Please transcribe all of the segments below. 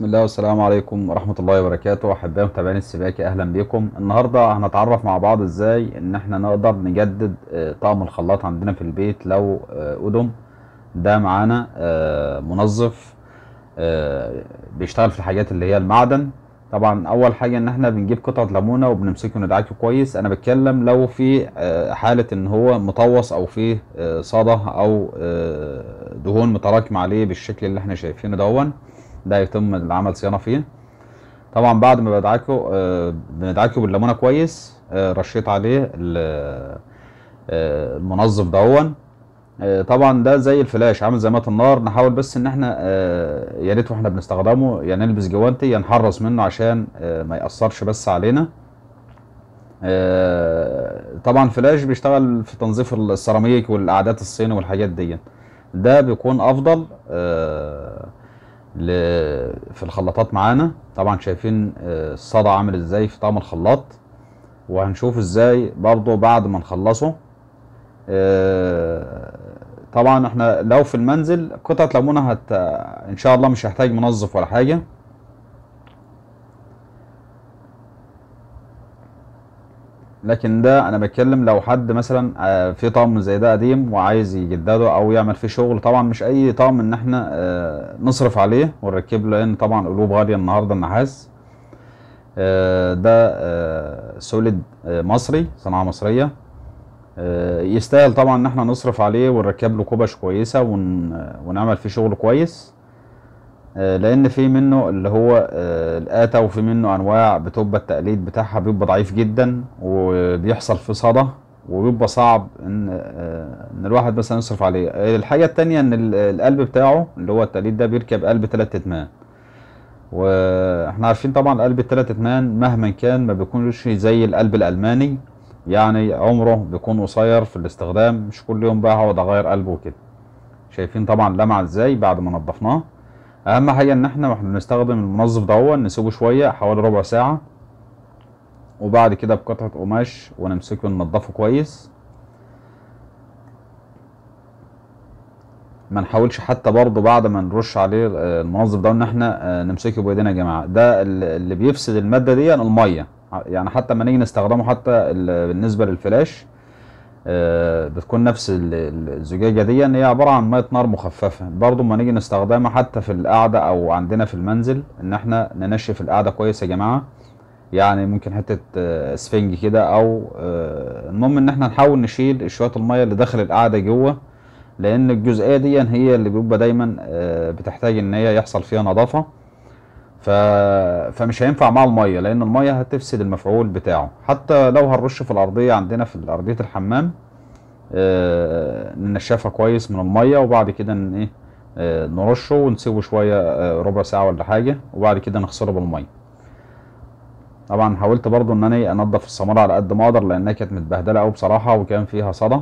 بسم الله والسلام عليكم ورحمة الله وبركاته. أحبائي متابعين السباكة أهلا بكم النهاردة هنتعرف مع بعض إزاي إن إحنا نقدر نجدد آه، طقم الخلاط عندنا في البيت. لو آه، قدم ده معانا آه، منظف بيشتغل في الحاجات اللي هي المعدن. طبعا أول حاجة إن إحنا بنجيب قطعة ليمونة وبنمسكه ندعكه كويس. أنا بتكلم لو في حالة إن هو مطوس أو فيه صدى أو دهون متراكمة عليه بالشكل اللي إحنا شايفينه دون ده يتم العمل صيانة فيه. طبعا بعد ما بدعكه آه، بندعكه بالليمونة كويس آه، رشيت عليه آه، المنظف دهون. آه، طبعا ده زي الفلاش عامل زي مية النار. نحاول بس إن إحنا آه، يا ريت وإحنا بنستخدمه يا نلبس جوانتي يا نحرص منه عشان ما يأثرش بس علينا. طبعا فلاش بيشتغل في تنظيف السيراميك والأعداد الصيني والحاجات دي ده بيكون أفضل في الخلاطات معانا. طبعا شايفين آه، الصدى عامل إزاي في طعم الخلاط. وهنشوف إزاي برضو بعد ما نخلصه. آه، طبعا إحنا لو في المنزل قطعة ليمونة هت إن شاء الله مش هحتاج منظف ولا حاجة. لكن ده أنا بتكلم لو حد مثلا آه، في طقم زي ده قديم وعايز يجدده أو يعمل فيه شغل طبعا مش أي طقم إن إحنا آه، نصرف عليه ونركب له لأن طبعا قلوب غالية النهارده النحاس. آه، ده سوليد مصري صناعة مصرية. يستاهل طبعا إن إحنا نصرف عليه ونركب له كوبش كويسة ون... ونعمل فيه شغل كويس. لأن في منه اللي هو آه، الاتا وفي منه أنواع بتبقى التقليد بتاعها بيبقى ضعيف جدا وبيحصل فيه صدى وبيبقى صعب إن آه، إن الواحد مثلا يصرف عليه. آه، الحاجة التانية إن ال- القلب بتاعه اللي هو التقليد ده بيركب قلب تلات اتمان وإحنا عارفين طبعا قلب التلات اتمان مهما كان ما بيكونش زي القلب الألماني يعني عمره بيكون قصير في الاستخدام مش كل يوم بقى هقعد اغير قلبه وكده. شايفين طبعا لمع إزاي بعد ما نضفناه أهم حاجة إن إحنا وإحنا بنستخدم المنظف دهون نسيبه شوية حوالي ربع ساعة وبعد كده بقطعة قماش ونمسكه ننضفه كويس. ما نحاولش حتى برضه بعد ما نرش عليه آه، المنظف ده إن إحنا آه، نمسكه بإيدينا يا جماعة. ده ال- اللي بيفسد المادة دي المية. يعني حتى ما نيجي نستخدمه حتى ال- بالنسبة للفلاش بتكون نفس ال- ال- الزجاجة دي ان هي عبارة عن مية نار مخففة. برضو ما نيجي نستخدمها حتى في القعدة أو عندنا في المنزل إن إحنا ننشف القعدة كويس يا جماعة. يعني ممكن حتة آه، اسفنج كده أو آه، المهم إن إحنا نحاول نشيل شوية المية اللي داخل القعدة جوه لأن الجزئية دي هي اللي بيبقى دايما آه، بتحتاج إن هي يحصل فيها نظافة. ف... فمش هينفع مع المية لأن المية هتفسد المفعول بتاعه. حتى لو هنرش في الأرضية عندنا في أرضية الحمام آه، ننشفها كويس من المية وبعد كده إيه آه، نرشه ونسيبه شوية آه، ربع ساعة ولا حاجة وبعد كده نغسله بالمية. طبعا حاولت برضو إن أنا انضف الصامولة على قد ما أقدر لأنها كانت متبهدلة قوي بصراحة وكان فيها صدى.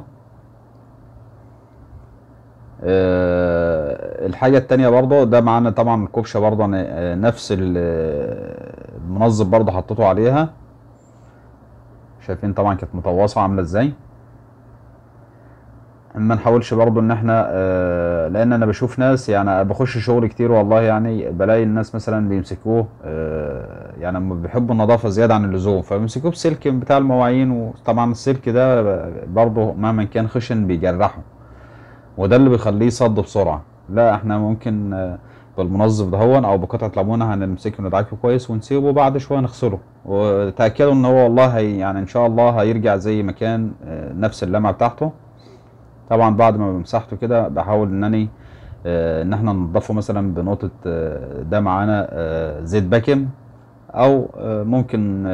آه، الحاجة التانية برضو ده معانا طبعا الكبشة برضو أنا، آه، نفس آه، المنظف برضو حطيته عليها. شايفين طبعا كانت مطوصة عاملة إزاي. ما نحاولش برضو إن إحنا آه، لأن أنا بشوف ناس يعني بخش شغل كتير والله يعني بلاقي الناس مثلا بيمسكوه يعني بيحبوا النظافة زيادة عن اللزوم فبيمسكوه بسلك بتاع المواعين وطبعا السلك ده برضو مهما كان خشن بيجرحه وده اللي بيخليه يصد بسرعة. لا إحنا ممكن آه، بالمنظف دهون أو بقطعة ليمونة هنمسكه ندعكه كويس ونسيبه بعد شوية نغسله. وتأكدوا إن هو والله هي يعني إن شاء الله هيرجع زي ما كان آه، نفس اللمعة بتاعته. طبعا بعد ما بمسحته كده بحاول إن آه، إن إحنا ننضفه مثلا بنقطة ده معانا زيت باكم أو ممكن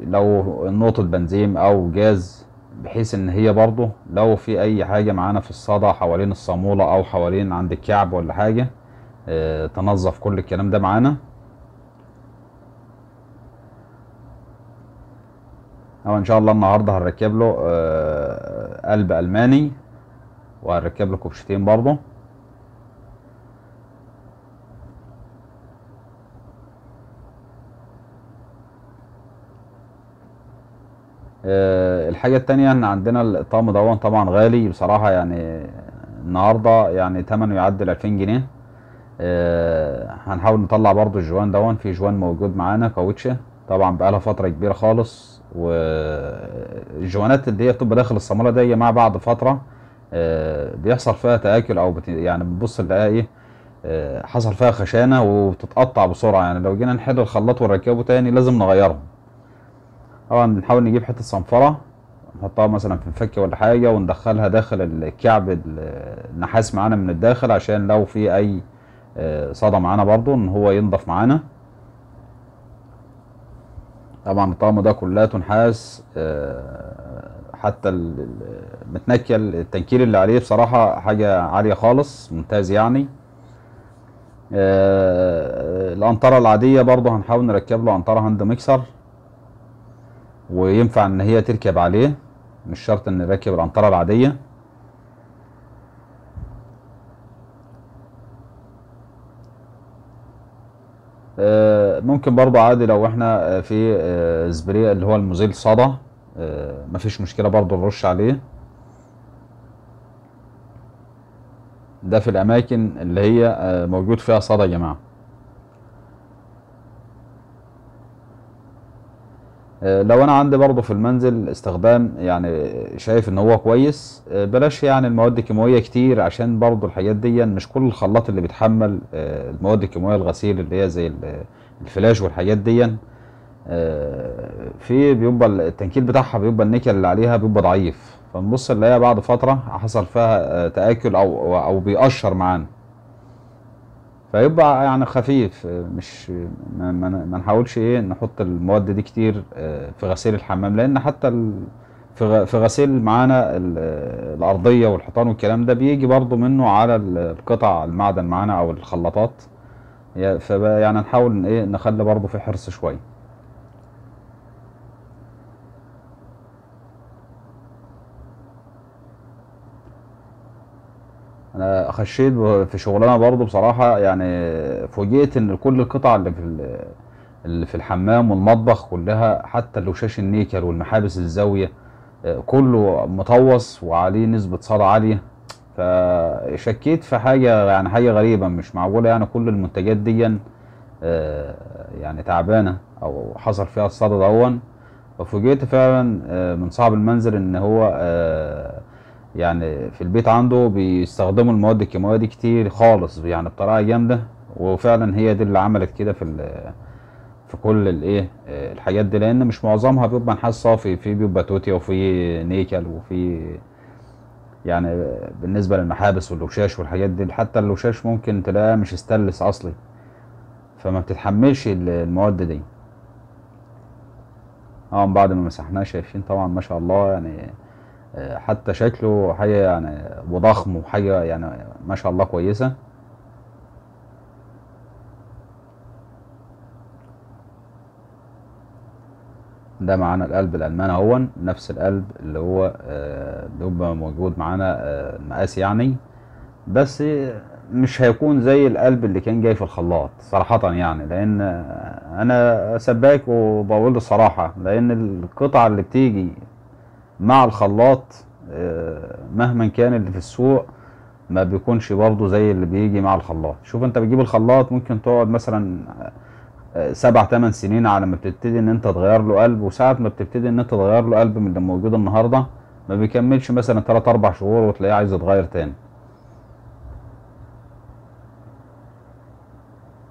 لو نقطة بنزين أو جاز بحيث إن هي برضه لو في أي حاجة معانا في الصدى حوالين الصامولة أو حوالين عند الكعب ولا حاجة آه، تنظف كل الكلام ده معانا. أو إن شاء الله النهاردة هنركب له آه، قلب ألماني وهنركب له كوبشتين برضه. آه، الحاجة التانية إن عندنا الطقم دون طبعا غالي بصراحة يعني النهاردة يعني تمنه يعدي الألفين جنيه. آه، هنحاول نطلع برضو الجوان دون في جوان موجود معانا كاوتشه طبعا بقالها فترة كبيرة خالص والجوانات اللي هي بتبقى داخل الصاموله دي مع بعض فترة آه، بيحصل فيها تآكل أو بت... يعني بتبص نلاقيها إيه حصل فيها خشانة وبتتقطع بسرعة. يعني لو جينا نحل الخلاط ونركبه تاني لازم نغيرهم طبعا بنحاول نجيب حتة صنفرة نحطها مثلا في الفك ولا حاجة وندخلها داخل الكعب ال- النحاس معانا من الداخل عشان لو في أي آه، صدى معانا برضو إن هو ينضف معانا. طبعا الطقم ده كلها نحاس آه، حتى ال- ال- متنكل التنكيل اللي عليه بصراحة حاجة عالية خالص ممتاز يعني. آه، القنطرة العادية برضو هنحاول نركب له قنطرة hand mixer. وينفع إن هي تركب عليه مش شرط إن نركب القنطرة العادية. آه، ممكن برضو عادي لو إحنا آه، في آه، سبراي اللي هو المزيل صدى مفيش مشكلة برضو نرش عليه. ده في الأماكن اللي هي موجود فيها صدى يا جماعة. لو أنا عندي برضه في المنزل استخدام يعني شايف إن هو كويس آه، بلاش يعني المواد الكيماوية كتير عشان برضه الحاجات دي مش كل الخلاط اللي بيتحمل آه، المواد الكيماوية الغسيل اللي هي زي ال- الفلاش والحاجات دي آه، في بيبقى التنكيل بتاعها بيبقى النيكل اللي عليها بيبقى ضعيف. فنبص نلاقيها بعد فترة حصل فيها آه، تآكل أو أو بيقشر معانا. فيبقى يعني خفيف مش ما, ما, نحاولش إيه نحط المواد دي كتير آه، في غسيل الحمام لأن حتى في غسيل معانا ال- الأرضية والحيطان والكلام ده بيجي برضو منه على ال- القطع المعدن معانا أو الخلاطات. فبقى يعني نحاول إيه نخلي برضو في حرص شوية. أنا خشيت في شغلانة برضو بصراحة يعني فوجئت إن كل القطع اللي في ال- اللي في الحمام والمطبخ كلها حتى اللوشاش النيكل والمحابس الزاوية كله مطوس وعليه نسبة صدى عالية. فشكيت في حاجة يعني حاجة غريبة مش معقولة يعني كل المنتجات دي يعني تعبانة أو حصل فيها الصدى دون ففوجئت فعلا من صاحب المنزل إن هو يعني في البيت عنده بيستخدموا المواد الكيماويه دي كتير خالص يعني بطريقة جامدة. وفعلا هي دي اللي عملت كده في في كل الايه الحاجات دي. لأن مش معظمها بيبقى نحاس صافي في بيبقى توتيا وفي نيكل وفي يعني بالنسبة للمحابس واللوشاش والحاجات دي. حتى اللوشاش ممكن تلاقيها مش استانلس أصلي فما بتتحملش ال- المواد دي. طبعا بعد ما مسحناه شايفين طبعا ما شاء الله يعني حتى شكله حاجة يعني وضخم وحاجة يعني ما شاء الله كويسة. ده معانا القلب الألماني أهون نفس القلب اللي هو آه، بيبقى موجود معانا آه، المقاس يعني. بس مش هيكون زي القلب اللي كان جاي في الخلاط صراحة يعني لأن أنا سباك وبقول الصراحة لأن القطعة اللي بتيجي مع الخلاط آه، مهما كان اللي في السوق ما بيكونش برضه زي اللي بيجي مع الخلاط. شوف انت بتجيب الخلاط ممكن تقعد مثلا آه، سبع تمن سنين على ما بتبتدي إن أنت تغير له قلب وساعة ما بتبتدي إن أنت تغير له قلب من اللي موجود النهارده ما بيكملش مثلا تلات أربع شهور وتلاقيه عايز يتغير تاني.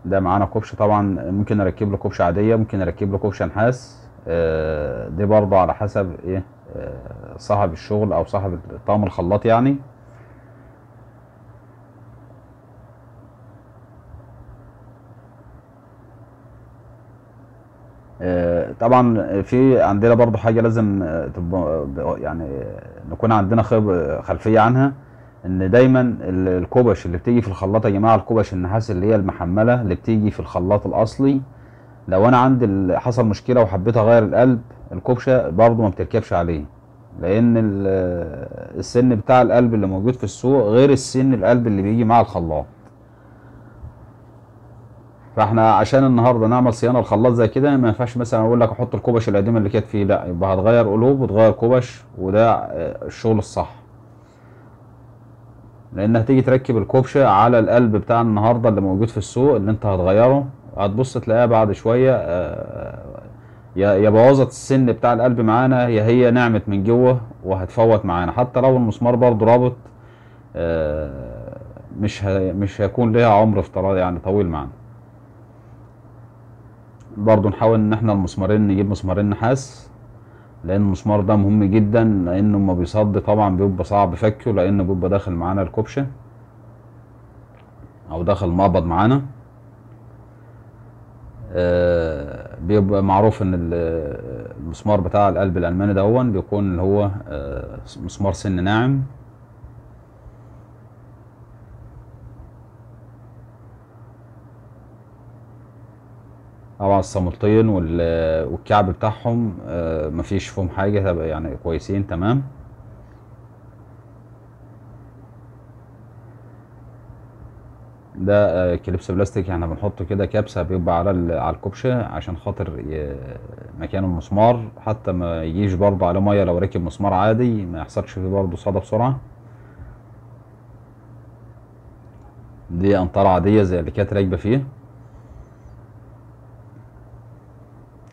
ده معانا كوبش طبعا ممكن نركب له كوبش عادية ممكن نركب له كوبش نحاس آه، دي برضه على حسب إيه؟ آه، صاحب الشغل أو صاحب طقم الخلاط يعني. آه، طبعا في عندنا برضو حاجة لازم آه، ب- يعني آه، نكون عندنا خلفية عنها إن دايما ال- الكوبش اللي بتيجي في الخلاط يا جماعة الكوبش النحاس اللي هي المحملة اللي بتيجي في الخلاط الأصلي لو أنا عندي حصل مشكلة وحبيت أغير القلب الكوبشة برضو ما بتركبش عليه لأن ال- السن بتاع القلب اللي موجود في السوق غير السن القلب اللي بيجي مع الخلاط. فاحنا عشان النهارده نعمل صيانة الخلاط زي كده ما ينفعش مثلا أقول لك أحط الكوبش القديمه اللي كانت فيه لا يبقى هتغير قلوب وتغير كوبش وده آه، الشغل الصح. لأن هتيجي تركب الكوبشة على القلب بتاع النهارده اللي موجود في السوق اللي أنت هتغيره هتبص تلاقيها بعد شوية آه، يا بوظت السن بتاع القلب معانا يا هي نعمت من جوه وهتفوت معانا. حتى لو المسمار برضو رابط آه، مش مش هيكون ليها عمر افتراضي يعني طويل معانا. برضو نحاول إن إحنا المسمارين نجيب مسمارين نحاس لأن المسمار ده مهم جدا لأنه ما بيصد طبعا بيبقى صعب فكه لأنه بيبقى داخل معانا الكوبشه أو داخل مقبض معانا. آه، بيبقى معروف إن ال- المسمار بتاع القلب الألماني دهون بيكون اللي هو آه، مسمار سن ناعم. طبعا الصامولتين وال- والكعب بتاعهم آه، مفيش فيهم تبقى يعني كويسين تمام. ده آه، كليبس بلاستيك يعني بنحطه كده كبسة بيبقى على على الكوبشة عشان خاطر مكان المسمار حتى ما يجيش برضه عليه مية لو ركب مسمار عادي ما يحصلش فيه برضه صدى بسرعة. دي أنطرة عادية زي اللي كانت راكبة فيه.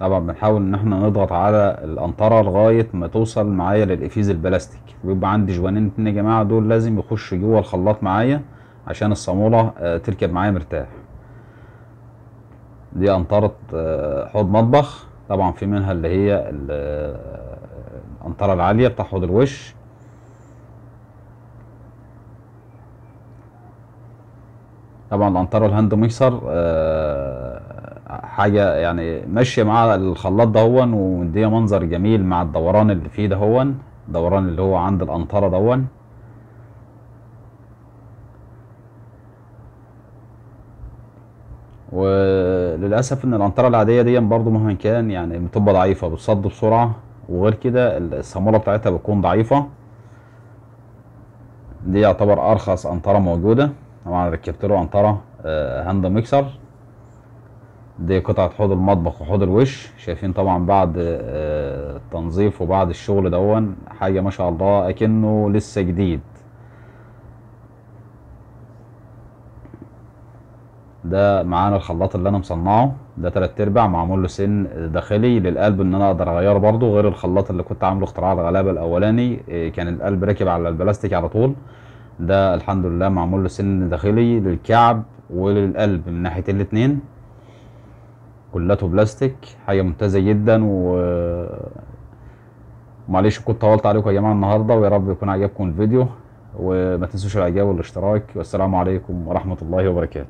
طبعا بنحاول إن إحنا نضغط على القنطرة لغاية ما توصل معايا للقفيز البلاستيك. بيبقى عندي جوانين اتنين يا جماعة دول لازم يخشوا جوه الخلاط معايا. عشان الصامولة آه، تركب معايا مرتاح. دي قنطرة آه، حوض مطبخ طبعا في منها اللي هي آه، القنطرة العالية بتاع حوض الوش. طبعا القنطرة ال hand mixer حاجة يعني ماشية مع الخلاط دهون ومدية منظر جميل مع الدوران اللي فيه دهون الدوران اللي هو عند القنطرة دهون. وللأسف إن القنطرة العادية دي برضو مهما كان يعني بتبقى ضعيفة بتصد بسرعة. وغير كده الصامولة بتاعتها بتكون ضعيفة. دي يعتبر أرخص قنطرة موجودة. طبعا ركبت له قنطرة آه، hand mixer. دي قطعة حوض المطبخ وحوض الوش. شايفين طبعا بعد آه، التنظيف وبعد الشغل دون حاجة ما شاء الله أكنه لسه جديد. ده معانا الخلاط اللي أنا مصنعه. ده تلات أرباع معمول له سن داخلي للقلب إن أنا أقدر أغيره برضه غير الخلاط اللي كنت عامله اختراع الغلابة الأولاني إيه، كان القلب راكب على البلاستيك على طول. ده الحمد لله معمول له سن داخلي للكعب وللقلب من ناحية الاتنين. كلته بلاستيك حاجة ممتازة جدا و معلش كنت طولت عليكم يا جماعة النهارده ويا رب يكون عجبكم الفيديو وما تنسوش الإعجاب والاشتراك. والسلام عليكم ورحمة الله وبركاته.